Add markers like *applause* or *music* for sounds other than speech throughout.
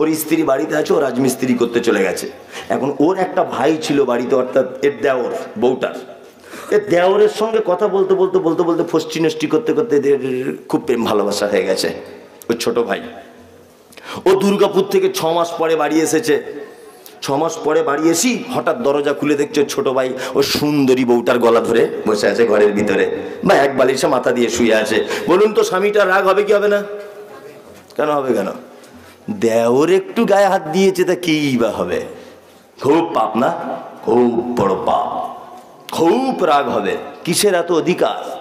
ওর স্ত্রী বাড়িতে আছে, ও রাজমিস্ত্রি করতে চলে গেছে। এখন ওর একটা ভাই ছিল বাড়িতে, অর্থাৎ এর দেওর, বউটার। এর দেওরের সঙ্গে কথা বলতে বলতে বলতে বলতে ফষ্টি নষ্টি করতে করতে এদের খুব প্রেম ভালোবাসা হয়ে গেছে, ওর ছোট ভাই। ও দুর্গাপুর থেকে ছ মাস পরে বাড়ি এসেছে। ছ মাস পরে বাড়ি এসি হঠাৎ দরজা খুলে দেখছে ছোট ভাই ও সুন্দরী বউটার গলা ধরে বসে আছে ঘরের ভিতরে। বা এক বালিশে মাথা দিয়ে শুয়ে আছে। বলুন তো স্বামীটা রাগ হবে কি হবে না? কেন হবে কেন? দেওর একটু গায়ে হাত দিয়েছে, তা কি বা হবে? খুব পাপ না? খুব বড় পাপ। খুব রাগ হবে। কিসের এত অধিকার?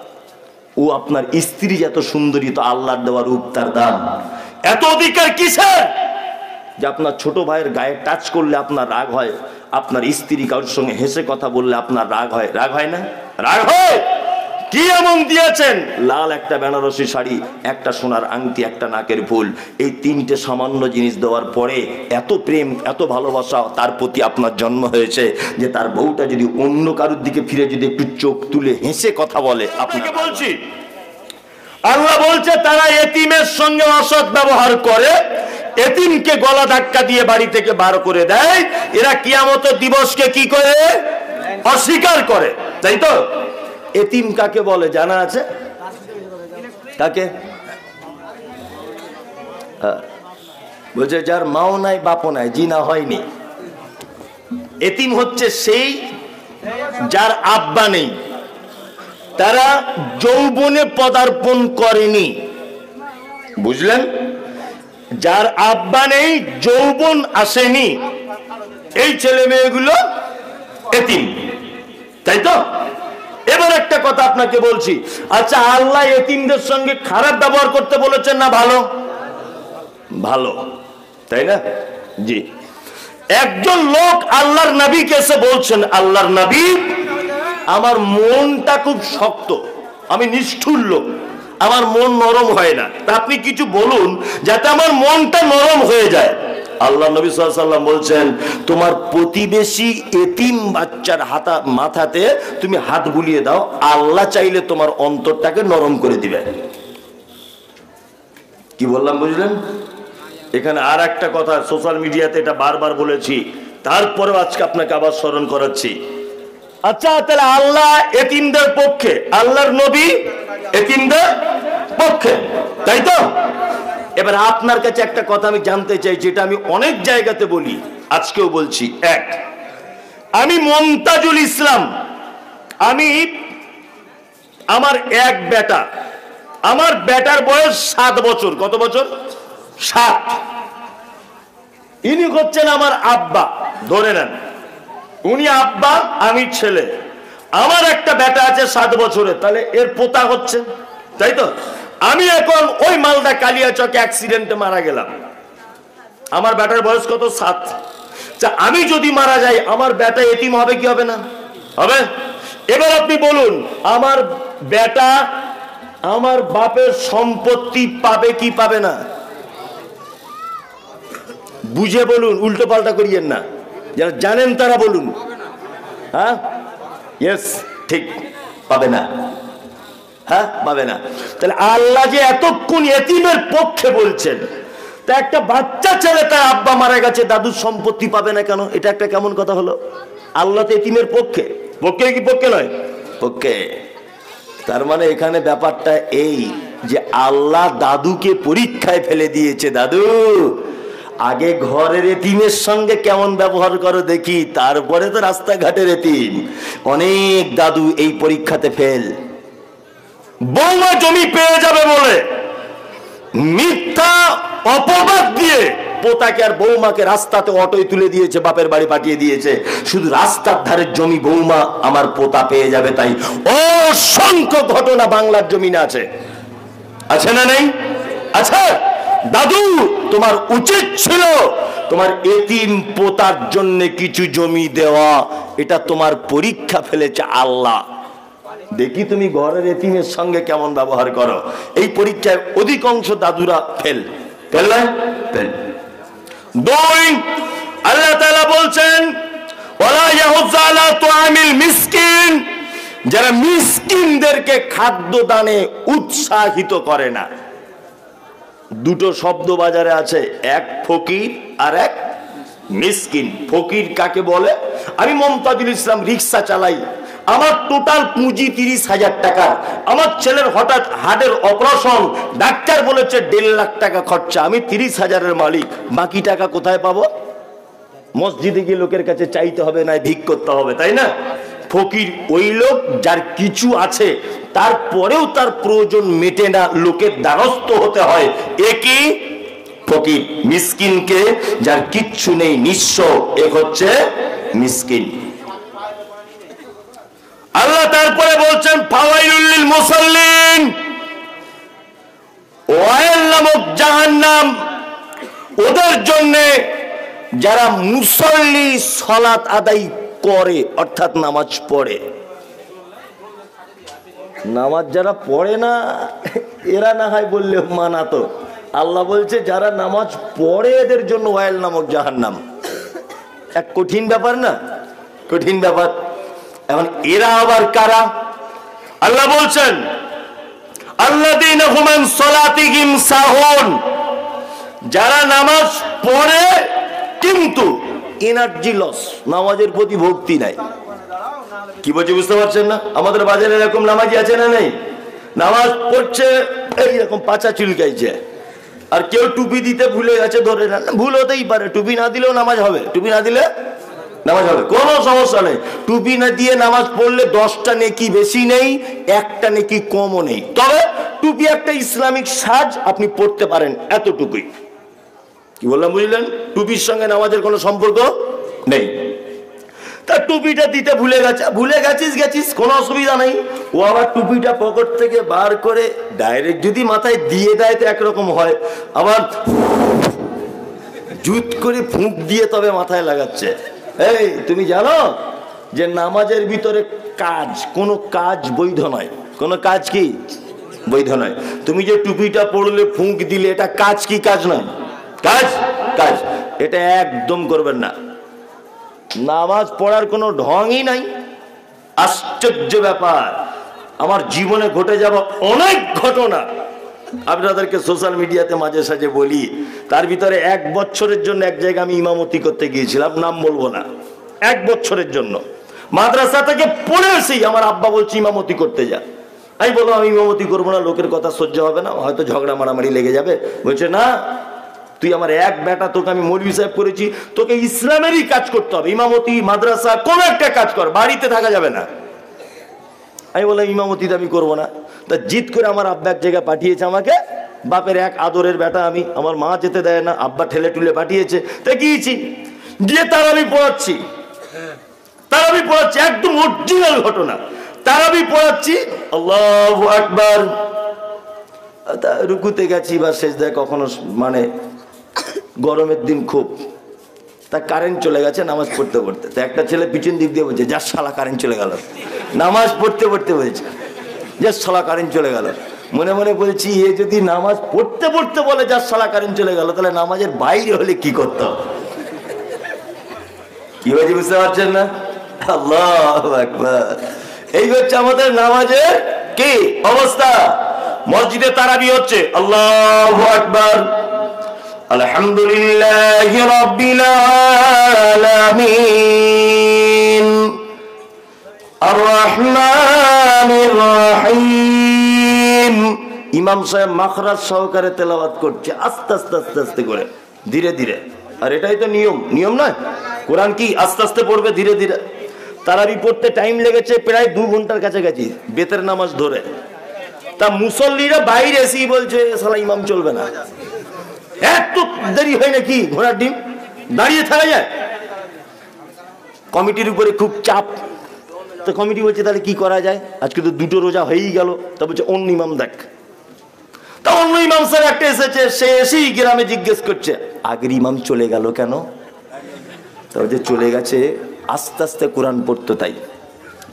ও আপনার স্ত্রী যত সুন্দরী, তো আল্লাহর দেওয়া রূপ তার দাম। এত অধিকার কিসের? যে আপনার ছোট ভাইয়ের গায়ে টাচ করলে আপনার রাগ হয়, আপনার স্ত্রী কারোর সঙ্গে হেসে কথা বললে আপনার রাগ হয়। রাগ হয় না? রাগ হয়! কি এমন দিয়েছেন? লাল একটা বেনারসি শাড়ি একটা সোনার আংটি একটা নাকের ফুল। এই তিনটে সামান্য জিনিস দেওয়ার পরে এত প্রেম এত ভালোবাসা তার প্রতি আপনার জন্ম হয়েছে যে তার বউটা যদি অন্য কারোর দিকে ফিরে যদি একটু চোখ তুলে হেসে কথা বলে আপনাকে বলছি আল্লাহ বলছে তারা এতিমের সঙ্গে অসৎ ব্যবহার করে এতিমকে গলা ধাক্কা দিয়ে বাড়ি থেকে বার করে দেয়। এরা কিয়ামত দিবসকে কি করে? অস্বীকার করে। তাই তো? এতিম কাকে বলে, জানা আছে? কাকে। বলছে, যার মাও নাই, বাপও নাই, জিনা হয়নি। এতিম হচ্ছে সেই যার আব্বা নেই। তারা যৌবনে পদার্পণ করেনি। বুঝলেন? যার আব্বা নেই, যৌবন আসেনি। এই ছেলে মেয়েগুলো এতিম। তাই তো? এবার একটা কথা আপনাকে বলছি। আচ্ছা আল্লাহ এতিমদের সঙ্গে খারাপ ব্যবহার করতে বলেছেন না ভালো? ভালো। তাই না? জি। একজন লোক আল্লাহর নবীকে এসে বলছেন, আল্লাহর নবী, আমার মনটা খুব শক্ত। আমি নিষ্ঠুর লোক। আমার মন নরম হয় না। তা আপনি কিছু বলুন, যাতে আমার মনটা নরম হয়ে যায়। আল্লাহ নবী সাল্লাম বলছেন, তোমার প্রতিবেশী এতিম বাচ্চার হাতা, মাথাতে তুমি হাত বুলিয়ে দাও, আল্লাহ চাইলে তোমার অন্তরটাকে নরম করে দিবে। কি বললাম বুঝলেন? এখানে আর একটা কথা, সোশ্যাল মিডিয়াতে এটা বারবার বলেছি, তারপরেও আজকে আপনাকে আবার স্মরণ করাচ্ছি। আচ্ছা তাহলে আল্লাহ এতিমদের পক্ষে, আল্লাহর নবী এতিমদের পক্ষে, তাই তো? এবার আপনার কাছে একটা কথা আমি জানতে চাই, যেটা আমি অনেক জায়গাতে বলি, আজকেও বলছি। এক, আমি মমতাজুল ইসলাম। আমি আমার এক বেটা। আমার বেটার বয়স সাত বছর। কত বছর? সাত। ইনি হচ্ছেন আমার আব্বা। ধরে নেন। উনি আব্বা, আমি ছেলে। আমার একটা বেটা আছে সাত বছরে তাহলে এর পোতা হচ্ছে তাই তো? আমি এখন ওই মালদা কালিয়া চকে অ্যাক্সিডেন্টে মারা গেলাম। আমার বেটার বয়স কত? সাত। আমি যদি মারা যাই, আমার বেটা এতিম হবে কি হবে না? হবে? এবার আপনি বলুন, আমার বেটা আমার বাপের সম্পত্তি পাবে কি পাবে না? বুঝে বলুন, উল্টো পাল্টা করিয়েন না। যারা জানেন তারা বলুন। হ্যাঁ? ইয়েস ঠিক, পাবে না। হ্যাঁ? পাবে না। তাহলে আল্লাহ যে এতক্ষণ এতিমের পক্ষে বলছেন, তা একটা বাচ্চা ছেলে তার আব্বা মারা গেছে, দাদুর সম্পত্তি পাবে না কেন? এটা একটা কেমন কথা হলো? আল্লাহ তো এতিমের পক্ষে। পক্ষে কি পক্ষে নয়? পক্ষে। তার মানে এখানে ব্যাপারটা এই যে আল্লাহ দাদুকে পরীক্ষায় ফেলে দিয়েছে, দাদু। আগে ঘরের এতিমের সঙ্গে কেমন ব্যবহার করো দেখি, তারপরে তো রাস্তাঘাটের এতিম। অনেক দাদু এই পরীক্ষাতে ফেল বৌমা জমি পেয়ে যাবে বলে। মিথ্যা অপবাদ দিয়ে পোতাকে আর বৌমাকে রাস্তাতে অটোয় তুলে দিয়েছে, বাপের বাড়ি পাঠিয়ে দিয়েছে। শুধু রাস্তার ধারের জমি বৌমা আমার পোতা পেয়ে যাবে তাই। অসংখ্য ঘটনা বাংলার জমিনে আছে। আছে না নেই? আচ্ছা দাদু, তোমার উচিত ছিল তোমার এতিম পোতার জন্য কিছু জমি দেওয়া। এটা তোমার পরীক্ষা ফেলেছে আল্লাহ। দেখি তুমি ঘরের এতিমের সঙ্গে কেমন ব্যবহার করো। এই পরীক্ষায় অধিকাংশ দাদুরা ফেল ফেল ফেল দুই, আল্লাহ বলছেন যারা মিসকিনদেরকে খাদ্য দানে উৎসাহিত করে না। দুটো শব্দ বাজারে আছে, এক ফকির আর এক মিসকিন। ফকির কাকে বলে? আমি মমতাজুল ইসলাম রিক্সা চালাই। আমার টোটাল পুঁজি তিরিশ হাজার টাকা আমার ছেলের হঠাৎ হার্টের অপারেশন ডাক্তার বলেছে দেড় লাখ টাকা খরচা, আমি তিরিশ হাজারের মালিক, বাকি টাকা কোথায় পাবো? মসজিদে গিয়ে লোকের কাছে চাইতে হবে, না ভিক করতে হবে, তাই না? ফকির ওই লোক যার কিছু আছে, তারপরেও তার প্রয়োজন মেটে না, লোকের দ্বারস্থ হতে হয়। একই ফকির, মিসকিনকে যার কিচ্ছু নেই, নিঃস্ব এক হচ্ছে মিসকিন। আল্লাহ তারপরে বলছেন, ফাওয়াইলুল মুসাল্লিন ওয়াইল নামক জাহান্নাম, ওদের জন্যে যারা মুসল্লি সলাত আদায় করে, অর্থাৎ নামাজ পড়ে। নামাজ যারা পড়ে না, এরা না হয় বললে মানাতো আল্লাহ বলছে, যারা নামাজ পড়ে, এদের জন্য ওয়াইল নামক জাহান নাম এক কঠিন ব্যাপার না? কঠিন ব্যাপার। এখন এরা আবার কারা? আল্লাহ বলছেন যারা নামাজ পড়ে, কিন্তু এনার্জি লস নামাজের প্রতি ভক্তি নাই। কি বলছে বুঝতে পারছেন না? আমাদের বাজারে এরকম নামাজি আছে না নেই? নামাজ পড়ছে, এইরকম পাচা চুলকাইছে। আর কেউ টুপি দিতে ভুলে গেছে, ধরে না। ভুল হতেই পারে, টুপি না দিলেও নামাজ হবে। টুপি না দিলে নামাজ হবে। কোনো সমস্যা নেই। টুপি না দিয়ে নামাজ পড়লে দশটা নেকি বেশি নেই, একটা নেকি কমও নেই। তবে টুপি একটা ইসলামিক সাজ আপনি পড়তে পারেন এতটুকুই। কি বললাম, বুঝলেন? টুপির সঙ্গে নামাজের কোনো সম্পর্ক নেই। তা টুপিটা দিতে ভুলে গেছে, ভুলে গেছিস গেছিস, কোনো অসুবিধা নেই। ও আবার টুপিটা পকেট থেকে বার করে ডাইরেক্ট যদি মাথায় দিয়ে দেয় তো একরকম হয়। আবার জুত করে ফুঁক দিয়ে তবে মাথায় লাগাচ্ছে। এই, তুমি জানো যে নামাজের ভিতরে কাজ, কোনো কাজ বৈধ নয়। কোনো কাজ কি? বৈধ নয়। তুমি যে টুপিটা পড়লে ফুঁক দিলে, এটা কাজ কি কাজ নয়? কাজ? কাজ। এটা একদম করবেন না। নামাজ পড়ার কোনো ঢংই নাই। আশ্চর্য ব্যাপার। আমার জীবনে ঘটে যাওয়া অনেক ঘটনা। আপনাদেরকে সোশ্যাল মিডিয়াতে মাঝে সাঝে বলি, তার ভিতরে এক বছরের জন্য এক জায়গায় আমি ইমামতি করতে গিয়েছিলাম, নাম বলব না। এক বছরের জন্য। মাদ্রাসা থেকে পড়ে এসেই আমার আব্বা বলছে, ইমামতি করতে যা। আমি বললাম, আমি ইমামতি করব না, লোকের কথা সহ্য হবে না, হয়তো ঝগড়া মারামারি লেগে যাবে। বলছে, না, তুই আমার এক বেটা, তোকে আমি মৌলবি সাহেব করেছি, তোকে ইসলামেরই কাজ করতে হবে। ইমামতি, মাদ্রাসা, কোন একটা কাজ কর, বাড়িতে থাকা যাবে না। আমি বললাম, ইমামতি আমি করব না। তা জিত করে আমার আব্বা এক জায়গায় পাঠিয়েছে আমাকে। বাপের এক আদরের বেটা আমি। আমার মা যেতে দেয় না, আব্বা ঠেলে টুলে পাঠিয়েছে। তা গিয়েছি। গিয়ে তার আমি পড়াচ্ছি। তার আমি পড়াচ্ছি, একদম অরিজিনাল ঘটনা। তার আমি পড়াচ্ছি, আল্লাহ আকবার। রুকুতে গেছি বা শেষ দেয় কখনো মানে গরমের দিন খুব। তা কারেন্ট চলে গেছে, নামাজ পড়তে পড়তে। তা একটা ছেলে পিছন দিক দিয়ে বলছে, যার শালা কারেন্ট চলে গেল। নামাজ পড়তে পড়তে বলছে, যার শালা কারেন্ট চলে গেল। মনে মনে বলছি, এ যদি নামাজ পড়তে পড়তে বলে, যার শালা কারেন্ট চলে গেল, তাহলে নামাজের বাইরে হলে কি করতে কি হয়েছে বুঝতে পারছেন না? আল্লাহ এই হচ্ছে আমাদের নামাজের কি অবস্থা? মসজিদে তারাবি হচ্ছে, আল্লাহ আকবার। আলহামদুলিল্লাহ রাব্বিল আলামিন। আর রহমানির রহিম। ইমাম সাহেব মাখরাজ সহকারে তেলাওয়াত করছে, আস্তে আস্তে আস্তে আস্তে করে, ধীরে ধীরে। আর এটাই তো নিয়ম নিয়ম নয়? কোরআন কি আস্তে আস্তে পড়বে ধীরে ধীরে? তারাবি পড়তে টাইম লেগেছে প্রায় দু ঘণ্টার কাছাকাছি, বেতের নামাজ ধরে। তা মুসল্লিরা বাইরে এসেই বলছে সালা ইমাম চলবে না। এত দেরি হয় নাকি ঘোড়ার ডিম? দাঁড়িয়ে থাকা যায়। কমিটির উপরে খুব চাপ। তো কমিটি বলছে, তাহলে কি করা যায়? আজকে তো দুটো রোজা হয়েই গেল। তা বলছে, অন্য ইমাম দেখ। তা অন্য ইমাম স্যার একটা এসেছে, সে এসেই গ্রামে জিজ্ঞেস করছে, আগের ইমাম চলে গেল কেন? তা যে চলে গেছে, আস্তে আস্তে কোরআন পড়তো তাই।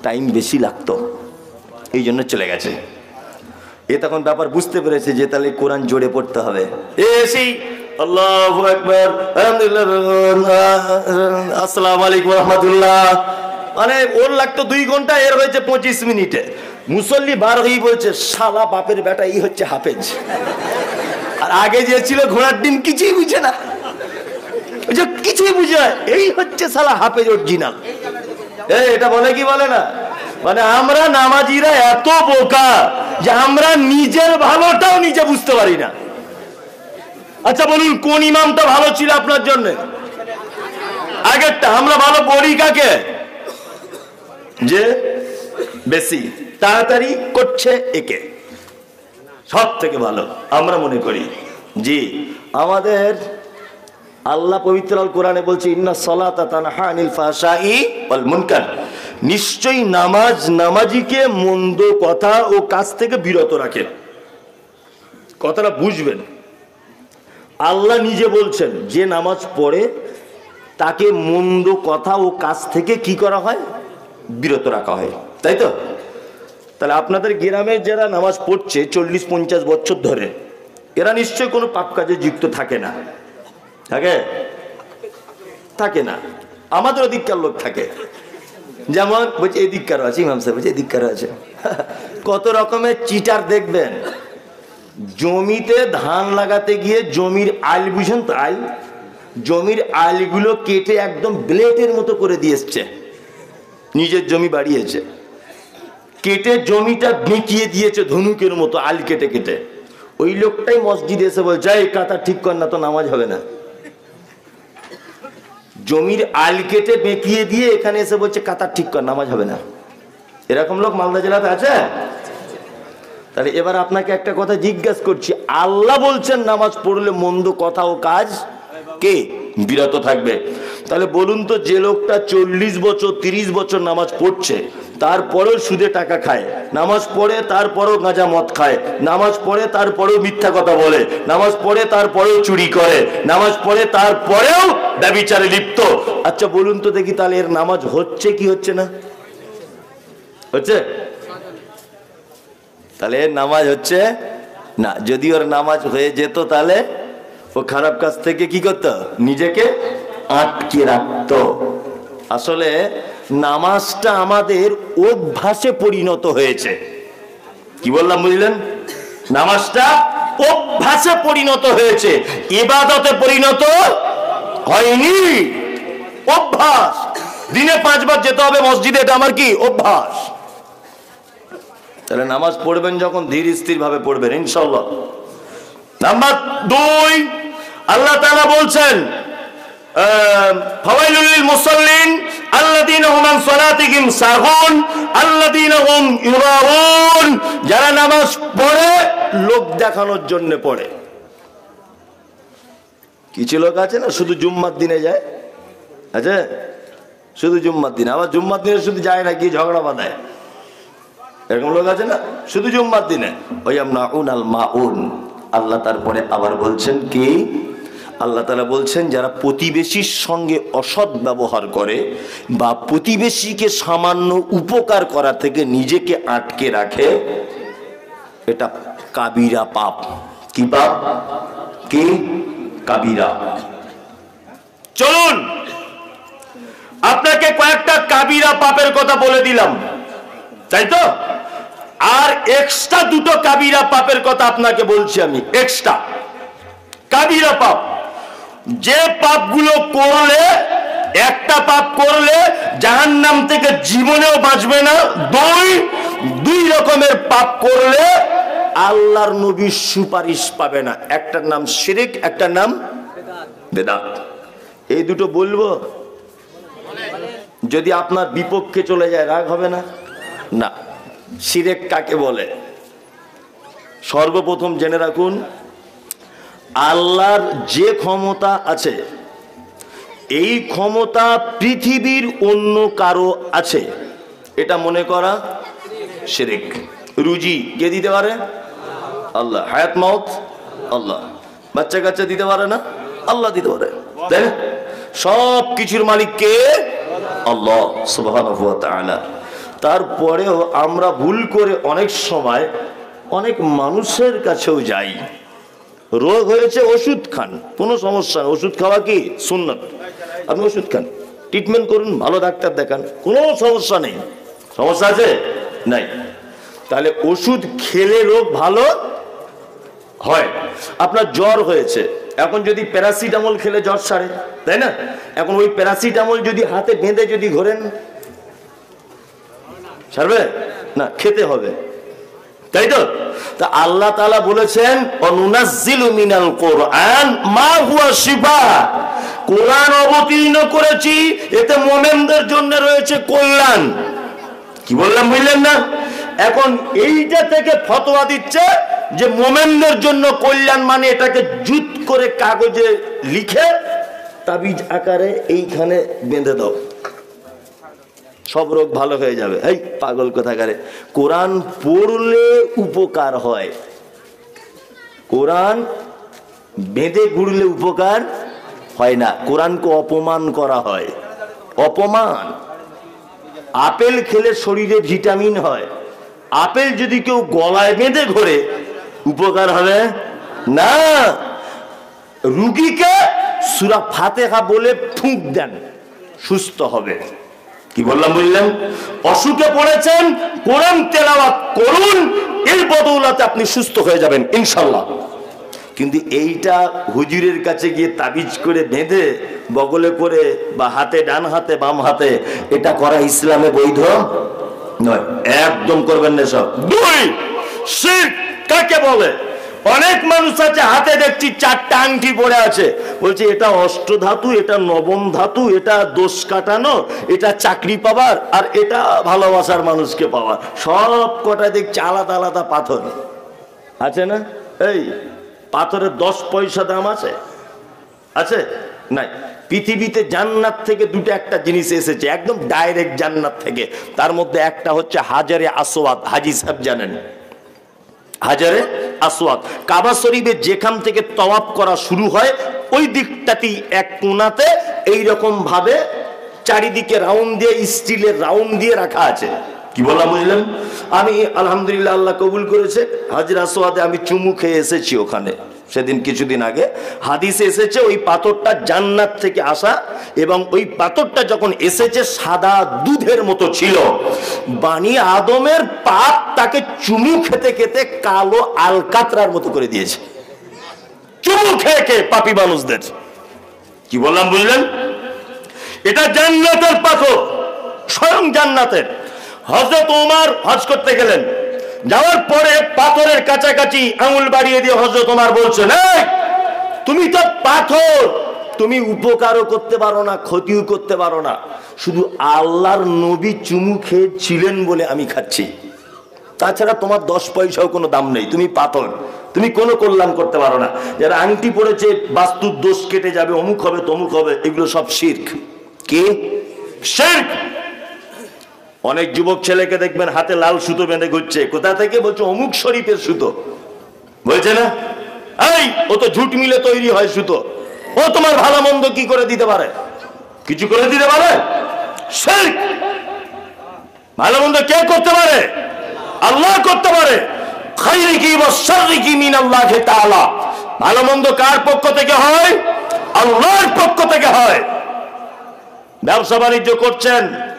টাইম বেশি লাগতো। এই জন্য চলে গেছে। এ তখন ব্যাপার বুঝতে পেরেছে যে তাহলে কোরআন জোরে পড়তে হবে। এসেই আলাইকুম মানে ওর লাগতো দুই ঘণ্টা এর হয়েছে পঁচিশ মিনিটে। মুসল্লি বার বলছে, শালা বাপের বেটা এই হচ্ছে হাফেজ। আর আগে যে ছিল ঘোড়ার ডিম, কিছুই বুঝে না। যে কিছুই বুঝে এই হচ্ছে সালা হাফেজ অরিজিনাল। এই এটা বলে কি বলে না? মানে আমরা নামাজিরা এত বোকা। যে আমরা নিজের ভালোটাও নিজে বুঝতে পারি না। আচ্ছা বলুন, কোন ইমামটা ভালো ছিল আপনার জন্য? আগেরটা, আমরা ভালো বলি কাকে? যে বেশি তাড়াতাড়ি করছে একে। সব থেকে ভালো, আমরা মনে করি। জি, আমাদের আল্লাহ পবিত্র কোরআনে বলছে, ইন্না সলাতা তানহা আনিল ফাহশাই ওয়াল মুনকার। নিশ্চয়ই নামাজ নামাজিকে মন্দ কথা ও কাজ থেকে বিরত রাখে। কথাটা বুঝবেন। আল্লাহ নিজে বলছেন, যে নামাজ পড়ে তাকে মন্দ কথা ও কাজ থেকে কি করা হয়? বিরত রাখা হয়। তাই তো? তাহলে আপনাদের গ্রামের যারা নামাজ পড়ছে চল্লিশ পঞ্চাশ বছর ধরে, এরা নিশ্চয়ই কোনো পাপ কাজে যুক্ত থাকে না। থাকে? থাকে না। আমাদের অধিকার লোক থাকে। যেমন বলছে এদিককার আছে, ইমাম সাহেব বলছে এদিককার আছে। *laughs* কত রকমের চিটার দেখবেন। জমিতে ধান লাগাতে গিয়ে জমির আইল বুঝেন তো আইল? জমির আইলগুলো কেটে একদম ব্লেডের মতো করে দিয়ে এসছে। নিজের জমি বাড়িয়েছে। কেটে জমিটা বেঁকিয়ে দিয়েছে ধনুকের মতো আল কেটে কেটে। ওই লোকটাই মসজিদে এসে বলছে, এই কাতা ঠিক কর না তো নামাজ হবে না। জমির আল কেটে বেঁকিয়ে দিয়ে এখানে এসে বলছে, কাতার ঠিক কর, নামাজ হবে না। এরকম লোক মালদা জেলাতে আছে? তাহলে এবার আপনাকে একটা কথা জিজ্ঞেস করছি। আল্লাহ বলছেন নামাজ পড়লে মন্দ কথা ও কাজ কে? বিরত থাকবে। তাহলে বলুন তো, যে লোকটা চল্লিশ বছর, তিরিশ বছর নামাজ পড়ছে তারপরেও সুদে টাকা খায়। নামাজ পড়ে তারপরেও গাঁজা মদ খায়। নামাজ পড়ে তারপরেও মিথ্যা কথা বলে। নামাজ পড়ে তারপরেও চুরি করে। নামাজ পড়ে তারপরেও ব্যবিচারে লিপ্ত। আচ্ছা বলুন তো দেখি তাহলে এর নামাজ হচ্ছে কি হচ্ছে না? হচ্ছে? তাহলে এর নামাজ হচ্ছে না। যদি ওর নামাজ হয়ে যেত তাহলে ও খারাপ কাজ থেকে কি করতো? নিজেকে আটকে রাখতো। আসলে নামাজটা আমাদের অভ্যাসে পরিণত হয়েছে। কি বললাম, বুঝলেন? নামাজটা অভ্যাসে পরিণত হয়েছে। ইবাদতে পরিণত হয়নি। অভ্যাস। দিনে পাঁচবার যেতে হবে মসজিদে, এটা আমার কি? অভ্যাস। তাহলে নামাজ পড়বেন যখন, ধীর স্থির ভাবে পড়বেন ইনশাল্লাহ নাম্বার দুই, আল্লাহ তাআলা বলছেন ফাওয়াইলুল লিল মুসাল্লিন যারা নামাজ পড়ে, লোক দেখানোর জন্য পড়ে। কিছু লোক আছে না? শুধু জুম্মার দিনে যায়। আছে? শুধু জুম্মার দিনে। আবার জুম্মার দিনে শুধু যায় না গিয়ে ঝগড়া বাঁধায়? এরকম লোক আছে না? শুধু জুম্মার দিনে। ওই আমরা উন আল মা উন আল্লাহ তারপরে আবার বলছেন কি? আল্লাহ তালা বলছেন, যারা প্রতিবেশীর সঙ্গে অসৎ ব্যবহার করে বা প্রতিবেশীকে সামান্য উপকার করা থেকে নিজেকে আটকে রাখে, এটা কাবিরা পাপ। কি পাপ? কি? কাবিরা। চলুন, আপনাকে কয়েকটা কাবিরা পাপের কথা বলে দিলাম, তাই তো? আর এক্সট্রা দুটো কাবিরা পাপের কথা আপনাকে বলছি আমি এক্সট্রা কাবিরা পাপ। যে পাপগুলো করলে, একটা পাপ করলে জাহান নাম থেকে জীবনেও বাঁচবে না। দুই দুই রকমের পাপ করলে আল্লাহর নবীর সুপারিশ পাবে না। একটার নাম শিরিক, একটার নাম বেদাত। এই দুটো বলব? যদি আপনার বিপক্ষে চলে যায়, রাগ হবে না? না। সিরেক কাকে বলে? সর্বপ্রথম জেনে রাখুন আল্লাহর যে ক্ষমতা আছে, এই ক্ষমতা পৃথিবীর অন্য কারও আছে। এটা মনে করা শিরিক। রুজি কে দিতে পারে? আল্লাহ। হায়াত মাউত? আল্লাহ। বাচ্চা কাচ্চা দিতে পারে না? আল্লাহ দিতে পারে। তাই না? সব কিছুর মালিক কে? আল্লাহ তাআলা। তারপরেও আমরা ভুল করে অনেক সময় অনেক মানুষের কাছেও যাই। রোগ হয়েছে ওষুধ খান। কোনো সমস্যা নেই। ওষুধ খাওয়া কি? সুন্নত। আপনি ওষুধ খান। ট্রিটমেন্ট করুন, ভালো ডাক্তার দেখান। কোনো সমস্যা নেই। সমস্যা আছে? নাই। তাহলে ওষুধ খেলে রোগ ভালো হয়। আপনার জ্বর হয়েছে। এখন যদি প্যারাসিটামল খেলে জ্বর সারে, তাই না? এখন ওই প্যারাসিটামল যদি হাতে বেঁধে যদি ঘোরেন, সারবে? না, খেতে হবে। তাই তো? তা আল্লাহ তাআলা বলেছেন, অনুনাজ্জিলু মিনাল কোরআন, মা হুয়া শিবা কোরআন অবতীর্ণ করেছি, এতে মোমেনদের জন্য রয়েছে কল্যাণ। কি বললাম, বুঝলেন না? এখন এইটা থেকে ফতোয়া দিচ্ছে যে মোমেনদের জন্য কল্যাণ মানে এটাকে জুত করে কাগজে লিখে তাবিজ আকারে এইখানে বেঁধে দাও। সব রোগ ভালো হয়ে যাবে। এই, পাগল কোথাকারে। কোরআন পড়লে উপকার হয়। কোরআন বেঁধে ঘুরলে উপকার হয় না। কোরআনকে অপমান করা হয়। অপমান। আপেল খেলে শরীরে ভিটামিন হয়। আপেল যদি কেউ গলায় বেঁধে ঘোরে, উপকার হবে না। রুগীকে সুরা ফাতেহা বলে ফুঁক দেন, সুস্থ হবে। কি বললাম বললাম অসুখে পড়েছেন, কোরআন তেলাওয়াত করুন, এর বদৌলাতে আপনি সুস্থ হয়ে যাবেন ইনশাল্লাহ কিন্তু এইটা হুজুরের কাছে গিয়ে তাবিজ করে বেঁধে, বগলে করে বা হাতে, ডান হাতে, বাম হাতে, এটা করা ইসলামে বৈধ? নয়। একদম করবেন না সব। দুই, শিরক কাকে বলে? অনেক মানুষ আছে, হাতে দেখছি চারটা আংটি পড়ে আছে। বলছে, এটা অষ্টধাতু, এটা নবম ধাতু এটা দোষ কাটানো, এটা চাকরি পাবার, আর এটা ভালোবাসার মানুষকে পাওয়ার সব কটা দেখছি আলাদা আলাদা পাথর। আছে না? এই পাথরের দশ পয়সা দাম আছে। আছে? নাই। পৃথিবীতে জান্নাত থেকে দুটো একটা জিনিস এসেছে, একদম ডাইরেক্ট জান্নাত থেকে। তার মধ্যে একটা হচ্ছে হাজারে আসোয়াদ হাজি সাহেব জানেন। হাজারে আসওয়াদ। কাবা শরীফে যেখান থেকে তওয়াব করা শুরু হয়, ওই দিকটাতেই এক কোনাতে এইরকম ভাবে চারিদিকে রাউন্ড দিয়ে, স্টিলের রাউন্ড দিয়ে রাখা আছে। কি বলা বুঝলেন? আমি আলহামদুলিল্লাহ আল্লাহ কবুল করেছে। হাজির আসওয়াদে আমি চুমু খেয়ে এসেছি ওখানে। সেদিন কিছুদিন আগে হাদিসে এসেছে, ওই পাথরটা জান্নাত থেকে আসা এবং ওই পাথরটা যখন এসেছে, সাদা দুধের মতো ছিল। বানি আদমের পাপ তাকে চুমু খেতে খেতে কালো আলকাতরার মতো করে দিয়েছে। চুমু খেয়ে খেয়ে পাপি মানুষদের। কি বললাম, বুঝলেন? এটা জান্নাতের পাথর, স্বয়ং জান্নাতের। হজরত ওমার হজ করতে গেলেন। যাওয়ার পরে পাথরের কাছাকাছি আঙুল বাড়িয়ে দিয়ে হজরত তোমার বলছে "এই, তুমি তো পাথর। তুমি উপকারও করতে পারো না ক্ষতিও করতে পারো না। শুধু আল্লাহর নবী চুমু খেয়েছিলেন বলে আমি খাচ্ছি। তাছাড়া তোমার দশ পয়সাও কোনো দাম নেই। তুমি পাথর। তুমি কোনো কল্যাণ করতে পারো না। যারা আংটি পড়েছে বাস্তুর দোষ কেটে যাবে অমুক হবে তমুক হবে এগুলো সব শির্ক। কে? শির্ক! অনেক যুবক ছেলেকে দেখবেন হাতে লাল সুতো বেঁধে ঘুরছে। কোথা থেকে? বলছে, অমুক শরীফের সুতো। বলছে না? এই, ও তো ঝুট মিলে তৈরি হয় সুতো। ও তোমার ভালো মন্দ কি করে দিতে পারে? কিছু করে দিতে পারে? ভালো মন্দ কে করতে পারে? আল্লাহ করতে পারে। ভালো মন্দ কার পক্ষ থেকে হয়? আল্লাহর পক্ষ থেকে হয়। ব্যবসা বাণিজ্য করছেন।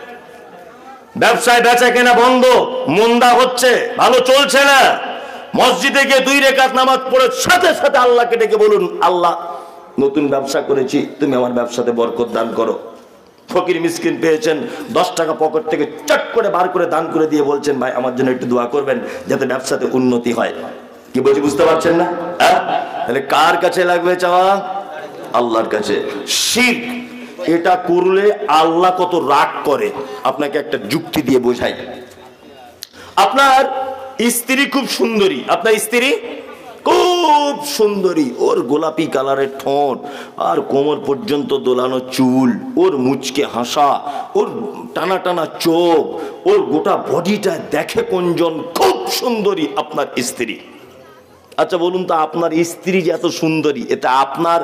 ব্যবসায় বেচা কেনা বন্ধ, মন্দা হচ্ছে, ভালো চলছে না। মসজিদে গিয়ে দুই রেখাত নামাজ পড়ে সাথে সাথে আল্লাহকে ডেকে বলুন, আল্লাহ, নতুন ব্যবসা করেছি, তুমি আমার ব্যবসাতে বরকত দান করো। ফকির মিসকিন পেয়েছেন, দশ টাকা পকেট থেকে চট করে বার করে দান করে দিয়ে বলছেন, ভাই, আমার জন্য একটু দোয়া করবেন যাতে ব্যবসাতে উন্নতি হয়। কি বলছি, বুঝতে পারছেন না? হ্যাঁ? তাহলে কার কাছে লাগবে চাওয়া? আল্লাহর কাছে। শিখ এটা করলে আল্লাহ কত রাগ করে। আপনাকে একটা যুক্তি দিয়ে বোঝাই। আপনার স্ত্রী খুব সুন্দরী। আপনার স্ত্রী খুব সুন্দরী। ওর গোলাপি কালারের ঠোঁট, আর কোমর পর্যন্ত দোলানো চুল, ওর মুচকে হাসা, ওর টানা টানা চোখ, ওর গোটা বডিটা দেখে কোনজন খুব সুন্দরী আপনার স্ত্রী। আচ্ছা বলুন তো, আপনার স্ত্রী যে এত সুন্দরী এটা আপনার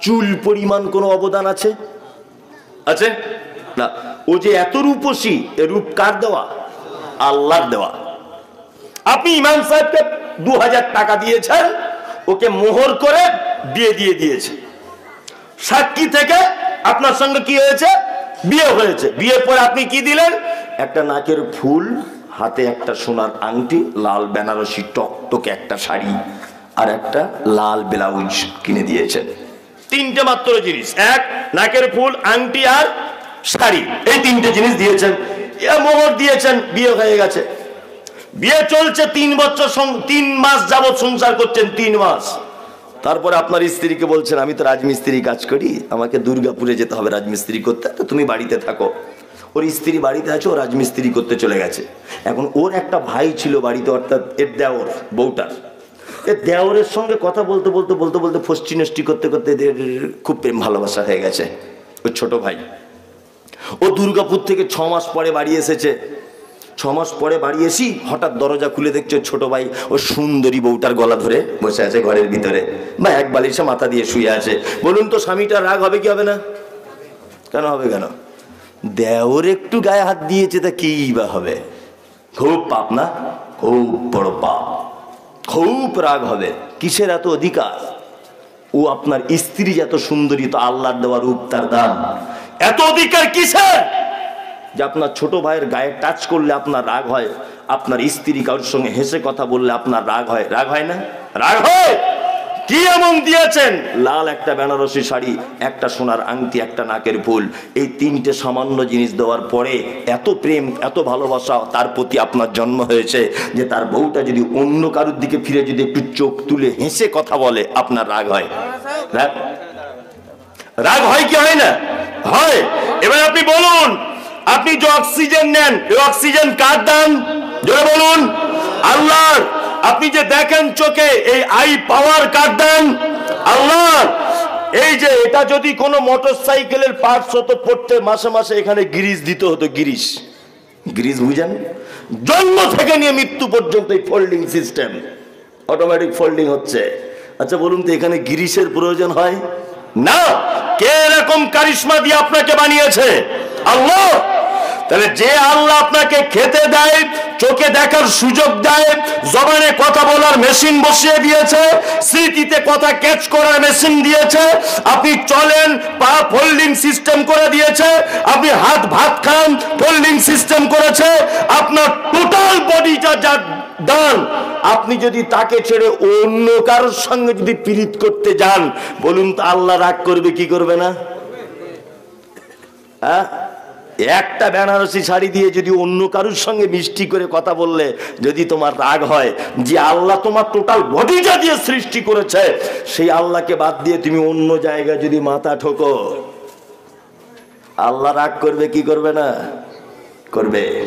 চুল পরিমাণ কোনো অবদান আছে? আছে? না। ও যে এত রূপসী, এ রূপ কার দেওয়া? আল্লাহর দেওয়া। আপনি ইমাম সাহেবকে দু হাজার টাকা দিয়েছেন, ওকে মোহর করে বিয়ে দিয়ে দিয়েছে। সাক্ষী থেকে আপনার সঙ্গে কি হয়েছে? বিয়ে হয়েছে। বিয়ের পরে আপনি কি দিলেন? একটা নাকের ফুল, হাতে একটা সোনার আংটি, লাল বেনারসি টকটকে একটা শাড়ি, আর একটা লাল ব্লাউজ কিনে দিয়েছেন। তিনটে মাত্র জিনিস। এক, নাকের ফুল, আংটি আর শাড়ি। এই তিনটে জিনিস দিয়েছেন। মোহর দিয়েছেন, বিয়ে হয়ে গেছে। বিয়ে চলছে তিন বছর তিন মাস যাবত সংসার করছেন, তিন মাস। তারপরে আপনার স্ত্রীকে বলছেন, আমি তো রাজমিস্ত্রি কাজ করি, আমাকে দুর্গাপুরে যেতে হবে রাজমিস্ত্রি করতে। তো তুমি বাড়িতে থাকো। ওর স্ত্রী বাড়িতে আছে, ও রাজমিস্ত্রি করতে চলে গেছে। এখন ওর একটা ভাই ছিল বাড়িতে, অর্থাৎ এর দেওর বউটার। দেওরের সঙ্গে কথা বলতে বলতে বলতে বলতে ফষ্টি নষ্টি করতে করতে এদের খুব প্রেম ভালোবাসা হয়ে গেছে। ওর ছোট ভাই। ও দুর্গাপুর থেকে ছ মাস পরে বাড়ি এসেছে। ছ মাস পরে বাড়ি এসি হঠাৎ দরজা খুলে দেখছে ছোট ভাই ও সুন্দরী বউটার গলা ধরে বসে আছে ঘরের ভিতরে বা এক বালিশে মাথা দিয়ে শুয়ে আছে। বলুন তো স্বামীটা রাগ হবে কি হবে না? কেন হবে কেন? দেওর একটু গায়ে হাত দিয়েছে তা কি বা হবে? খুব পাপ না? খুব বড় পাপ। খুব রাগ হবে। কিসের এত অধিকার? ও আপনার স্ত্রী এত সুন্দরী তো আল্লাহর দেওয়া রূপ, তার দান এত অধিকার কিসের? যে আপনার ছোট ভাইয়ের গায়ে টাচ করলে আপনার রাগ হয়, আপনার স্ত্রী কারোর সঙ্গে হেসে কথা বললে আপনার রাগ হয়। রাগ হয় না? রাগ হয়! কি এমন দিয়েছেন? লাল একটা বেনারসি শাড়ি, একটা সোনার আংটি, একটা নাকের ফুল। এই তিনটে সামান্য জিনিস দেওয়ার পরে এত প্রেম, এত ভালোবাসা তার প্রতি আপনার জন্ম হয়েছে যে তার বউটা যদি অন্য কারোর দিকে ফিরে যদি একটু চোখ তুলে হেসে কথা বলে, আপনার রাগ হয়। রাগ হয় কি হয় না? হয়। এবার আপনি বলুন, আপনি যে অক্সিজেন নেন, এই অক্সিজেন কার দান জোরে বলুন। আল্লাহর আপনি যে দেখেন চোখে এই আই পাওয়ার কার দেন, আল্লাহ, এই যে এটা যদি কোনো মোটর সাইকেলের পার্টস হতো পড়তে মাসে মাসে এখানে গিরিশ দিতে হতো, গিরিশ। গিরিশ বুঝেন? জন্ম থেকে নিয়ে মৃত্যু পর্যন্ত এই ফোল্ডিং সিস্টেম অটোমেটিক ফোল্ডিং হচ্ছে। আচ্ছা বলুন তো এখানে গিরিশের প্রয়োজন হয়? না! কে এরকম কারিশমা দিয়ে আপনাকে বানিয়েছে? আল্লাহ! তাহলে যে আল্লাহ আপনাকে খেতে দেয়, চোখে দেখার সুযোগ দেয়, জবানে কথা বলার মেশিন বসিয়ে দিয়েছে, স্মৃতিতে কথা ক্যাচ করার মেশিন দিয়েছে, আপনি চলেন, পা ফোল্ডিং সিস্টেম করে দিয়েছে, আপনি হাত ভাত খান ফোল্ডিং সিস্টেম করেছে, আপনার টোটাল বডিটা যা দান, আপনি যদি তাকে ছেড়ে অন্য কারোর সঙ্গে যদি পীড়িত করতে যান, বলুন তো আল্লাহ রাগ করবে, কি করবে না? হ্যাঁ? একটা বেনারসি শাড়ি দিয়ে যদি অন্য কারুর সঙ্গে মিষ্টি করে কথা বললে, যদি তোমার রাগ হয় যে আল্লাহ তোমার টোটাল বডিটা দিয়ে সৃষ্টি করেছে, সেই আল্লাহকে বাদ দিয়ে তুমি অন্য জায়গায় যদি মাথা ঠোকো। আল্লাহ রাগ করবে, কি করবে না? করবে।